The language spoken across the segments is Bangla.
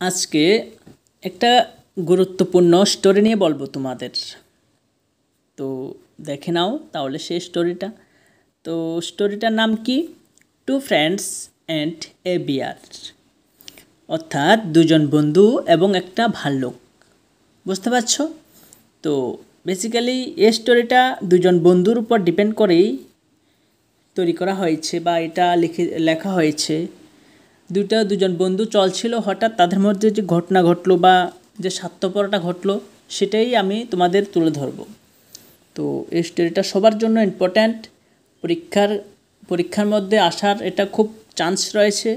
আজকে একটা গুরুত্বপূর্ণ স্টোরি নিয়ে বলব তোমাদের। তো দেখে নাও তাহলে সেই স্টোরিটা তো স্টোরিটার নাম কি? Two friends and a bear অর্থাৎ দুজন বন্ধু এবং একটা ভাল্লুক। বুঝতে পারছ? তো বেসিক্যালি এই স্টোরিটা দুজন বন্ধুর উপর ডিপেন্ড করেই তৈরি করা হয়েছে বা এটা লিখে, লেখা হয়েছে। দুটা দুজন বন্ধু চলছিল, হঠাৎ তাদের মধ্যে যে ঘটনা ঘটলো বা যে স্বার্থপরটা ঘটলো, সেটাই আমি তোমাদের তুলে ধরব। তো এই স্টোরিটা সবার জন্য ইম্পর্ট্যান্ট পরীক্ষার পরীক্ষার মধ্যে আসার এটা খুব চান্স রয়েছে।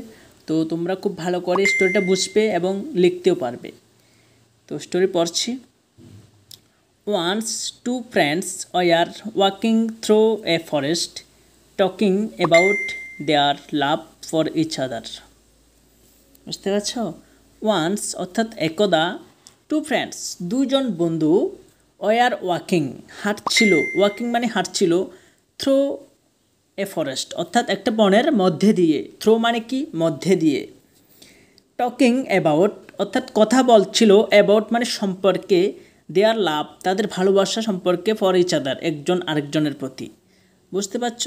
তো তোমরা খুব ভালো করে স্টোরিটা বুঝবে এবং লিখতেও পারবে। তো স্টোরি পড়ছি। Once two friends were walking through a forest talking about their love for each other বুঝতে পারছ? ওয়ান্স অর্থাৎ একদা টু ফ্রেন্ডস দুজন বন্ধু ওয়ার ওয়াকিং হাঁটছিল। ওয়াকিং মানে হাঁটছিল। থ্রো এ ফরেস্ট অর্থাৎ একটা বনের মধ্যে দিয়ে। থ্রো মানে কি? মধ্যে দিয়ে। টকিং অ্যাবাউট অর্থাৎ কথা বলছিল। অ্যাবাউট মানে সম্পর্কে দেয়ার লাভ তাদের ভালোবাসা সম্পর্কে ফর ইচ আদার একজন আরেকজনের প্রতি। বুঝতে পারছ?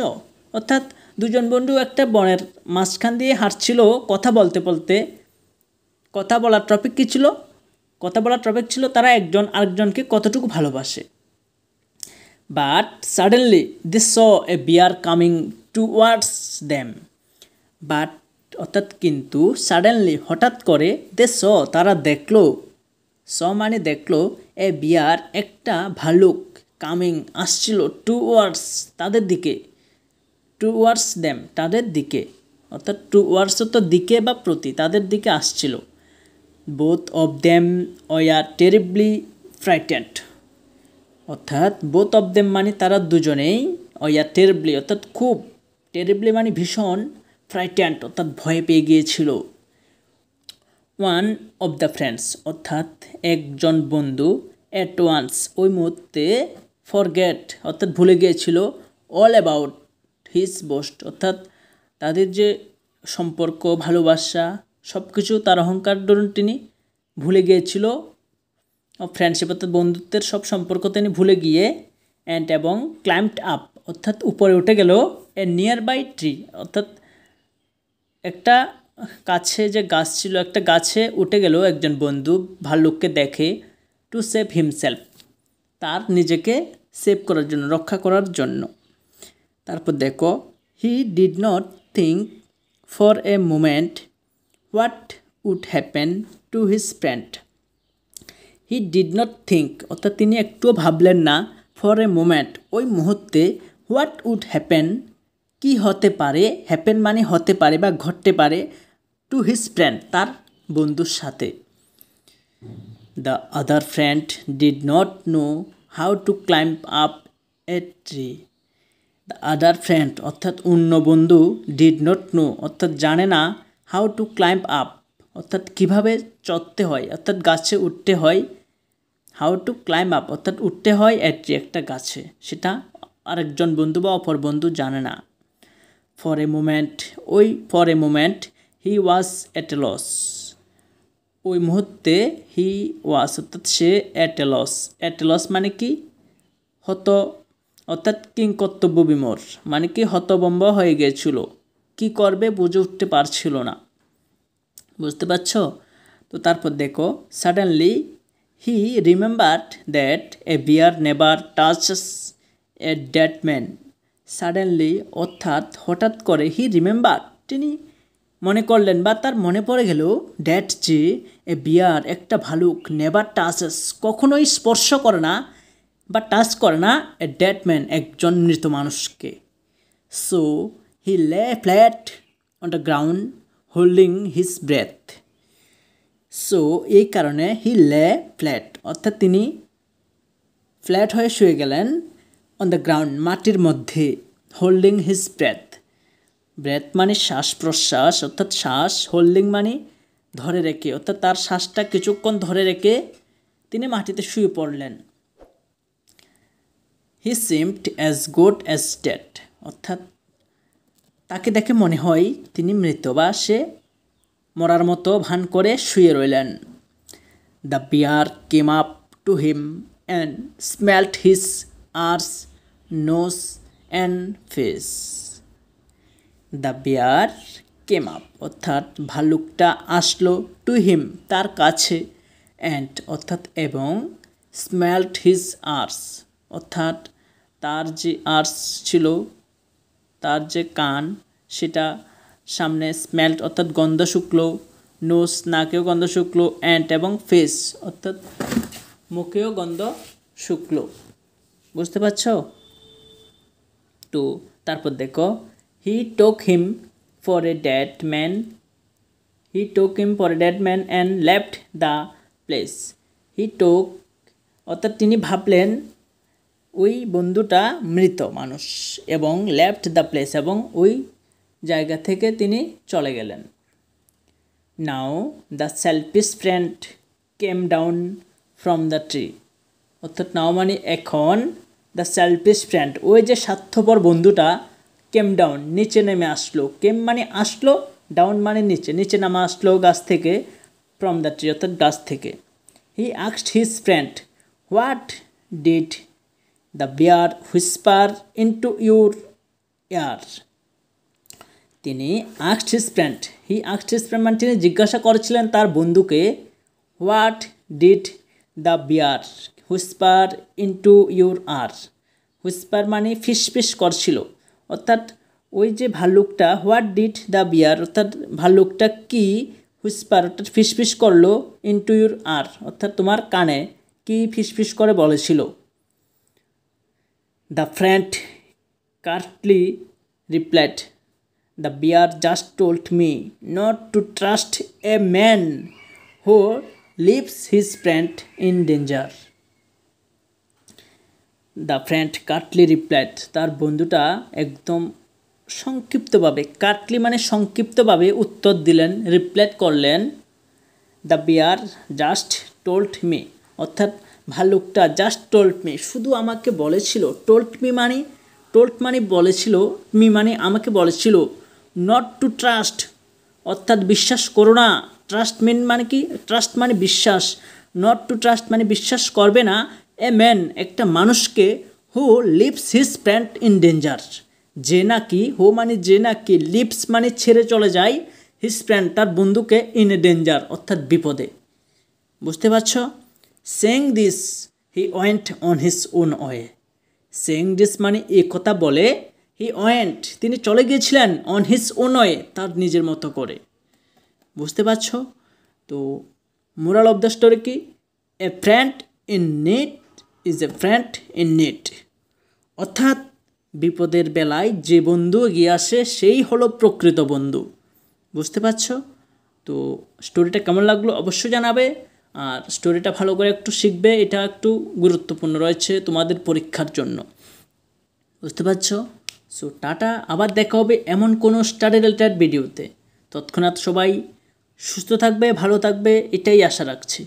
অর্থাৎ দুজন বন্ধু একটা বনের মাঝখান দিয়ে হাঁটছিল কথা বলতে বলতে। কথা বলার টপিক কী ছিল? কথা বলার টপিক ছিল তারা একজন আরেকজনকে কতটুকু ভালোবাসে। But suddenly this saw a bear coming towards them but অর্থাৎ কিন্তু সাডেনলি হঠাৎ করে দে স তারা দেখল স মানে দেখল এ বিয়ার একটা ভালুক কামিং আসছিল টুয়ার্ডস তাদের দিকে। টুয়ার্ডস দ্যাম তাদের দিকে। অর্থাৎ টুয়ার্ডস তো দিকে বা প্রতি, তাদের দিকে আসছিল। Both of them were terribly frightened অর্থাৎ বোথ অফ দেম মানে তারা দুজনেই ওয়ার টেরিবলি অর্থাৎ খুব টেরিবলি মানে ভীষণ ফ্রাইটেন্ড অর্থাৎ ভয় পেয়ে গিয়েছিল। ওয়ান অফ দ্য ফ্রেন্ডস অর্থাৎ একজন বন্ধু অ্যাট ওয়ান্স ওই মুহূর্তে ফরগেট অর্থাৎ ভুলে গিয়েছিল অল অ্যাবাউট হিজ বোস্ট অর্থাৎ তাদের যে সম্পর্ক, ভালোবাসা সব কিছু তার অহংকার দরুন তিনি ভুলে গিয়েছিল। ফ্রেন্ডশিপ অর্থাৎ বন্ধুত্বের সব সম্পর্ক তিনি ভুলে গিয়ে অ্যান্ড এবং ক্লাইম্পড আপ অর্থাৎ উপরে উঠে গেল এ নিয়ার বাই ট্রি অর্থাৎ একটা কাছে যে গাছ ছিল, একটা গাছে উঠে গেল একজন বন্ধু ভাল্লুককে দেখে টু সেভ হিমসেলফ তার নিজেকে সেভ করার জন্য, রক্ষা করার জন্য। তারপর দেখো he did not think for a moment what would happen to his friend he did not think অর্থাৎ তিনি একটুও ভাবলেন না ফর এ মোমেন্ট ওই মুহূর্তে হোয়াট উড হ্যাপেন কি হতে পারে হ্যাপেন মানে হতে পারে বা ঘটতে পারে টু হিজ ফ্রেন্ড তার বন্ধুর সাথে। The other friend did not know how to climb up a tree other friend অর্থাৎ অন্য বন্ধু ডিড নট নো অর্থাৎ জানে না হাউ টু ক্লাইম্ব আপ অর্থাৎ কীভাবে চড়তে হয়, অর্থাৎ গাছে উঠতে হয় হাউ টু ক্লাইম্ব আপ অর্থাৎ উঠতে হয় এটি একটা গাছে, সেটা আরেকজন বন্ধু বা অপর বন্ধু জানে না। ফর এ মোমেন্ট ওই for a moment he was at a loss ওই মুহূর্তে হি ওয়াজ অর্থাৎ সে এট a loss at a loss মানে কি? হত অর্থাৎ কিং কর্তব্য মানে কি হতবম্ব হয়ে গিয়েছিল কি করবে বুঝে উঠতে পারছিল না। বুঝতে পারছ? তো তারপর দেখো suddenly he remembered that a bear never touches a dead man suddenly অর্থাৎ হঠাৎ করে হি রিমেম্বার তিনি মনে করলেন বা তার মনে পড়ে গেল ড্যাট যে এ বিয়ার একটা ভালুক নেবার টাচেস কখনোই স্পর্শ করে না। বা টাচ করে না এ ডেড ম্যান একজন মৃত মানুষকে। So he lay flat on the ground holding his breath so এই কারণে হি লে ফ্ল্যাট অর্থাৎ তিনি ফ্ল্যাট হয়ে শুয়ে গেলেন অন দ্য গ্রাউন্ড মাটির মধ্যে হোল্ডিং হিজ ব্রেথ ব্রেথ মানে শ্বাস প্রশ্বাস, অর্থাৎ শ্বাস হোল্ডিং মানে ধরে রেখে, অর্থাৎ তার শ্বাসটা কিছুক্ষণ ধরে রেখে তিনি মাটিতে শুয়ে পড়লেন। He seemed as good as dead অর্থাৎ তাকে দেখে মনে হয় তিনি মৃত বা সে মরার মতো ভান করে শুয়ে রইলেন। The bear came up to him and smelt his ears nose and face the bear came up অর্থাৎ ভাল্লুকটা আসলো টু হিম তার কাছে অ্যান্ড অর্থাৎ এবং স্মেল্ট হিজ আর্স অর্থাৎ তার যে আর্স ছিল, তার যে কান, সেটা সামনে স্মেল্ট অর্থাৎ গন্ধ শুকলো নোস নাকেও গন্ধ শুকলো অ্যান্ট এবং ফেস অর্থাৎ মুখেও গন্ধ শুকলো। বুঝতে পারছ? তো তারপর দেখো he took him for a dead man he took him for a dead man and left the place he took অর্থাৎ তিনি ভাবলেন ওই বন্ধুটা মৃত মানুষ এবং লেফট দ্য প্লেস এবং ওই জায়গা থেকে তিনি চলে গেলেন। Now the selfish friend came down from the tree অর্থাৎ নাও মানে এখন দ্য সেলফিস ফ্রেন্ড ওই যে স্বার্থপর বন্ধুটা কেম ডাউন নিচে নেমে আসলো। কেম মানে আসলো ডাউন মানে নিচে নিচে নামা আসলো গাছ থেকে ফ্রম দ্য ট্রি অর্থাৎ গাছ থেকে। হি আক্সড his friend what did the bear Whisper into your ear তিনি আক্সড হিজ ফ্রেন্ড হি আক্সড হিজ ফ্রেন্ড মানে তিনি জিজ্ঞাসা করেছিলেন তার বন্ধুকে what did the bear Whisper into your ear whisper মানে ফিস ফিস করছিল। অর্থাৎ ওই যে ভাল্লুকটা হোয়াট ডিড দ্য বিয়ার অর্থাৎ ভাল্লুকটা কি হুইসপার অর্থাৎ ফিস ফিস করল ইন্টু ইউর আর অর্থাৎ তোমার কানে কি ফিস ফিস করে বলেছিল? The friend curtly replied the bear just told me not to trust a man who leaves his friend in danger the friend curtly replied তার বন্ধুটা একদম সংক্ষিপ্তভাবে কাটলি মানে সংক্ষিপ্তভাবে উত্তর দিলেন রিপ্লাইড করলেন the bear just told me অর্থাৎ ভাল্লুকটা জাস্ট টোল্ড মি শুধু আমাকে বলেছিল টোল্ড মি মানে টোল্ড মানে বলেছিল মি মানে আমাকে বলেছিল নট টু ট্রাস্ট অর্থাৎ বিশ্বাস করো না ট্রাস্ট মিন মানে কি? ট্রাস্ট মানে বিশ্বাস নট টু ট্রাস্ট মানে বিশ্বাস করবে না এ ম্যান একটা মানুষকে who leaves his friend in danger যে নাকি হু মানে যে নাকি লিপস মানে ছেড়ে চলে যায় হিজ ফ্রেন্ড তার বন্ধুকে ইন এ ডেঞ্জার অর্থাৎ বিপদে। বুঝতে পারছ? Saying this he went on his own way saying this মানে এ কথা বলে হি ওয়েন্ট তিনি চলে গিয়েছিলেন অন হিজ ওন ওয়ে তার নিজের মতো করে। বুঝতে পারছ? তো মোরাল অফ দ্য স্টোরি কি? A friend in need is a friend in need অর্থাৎ বিপদের বেলায় যে বন্ধু এগিয়ে আসে, সেই হলো প্রকৃত বন্ধু। বুঝতে পারছ? তো স্টোরিটা কেমন লাগল? অবশ্যই জানাবে। আর স্টোরিটা ভালো করে একটু শিখবে, এটা একটু গুরুত্বপূর্ণ রয়েছে তোমাদের পরীক্ষার জন্য। বুঝতে পারছ? সো টাটা, আবার দেখা হবে এমন কোনো স্টাডি রিলেটেড ভিডিওতে তৎক্ষণাৎ সবাই সুস্থ থাকবে, ভালো থাকবে, এটাই আশা রাখছি।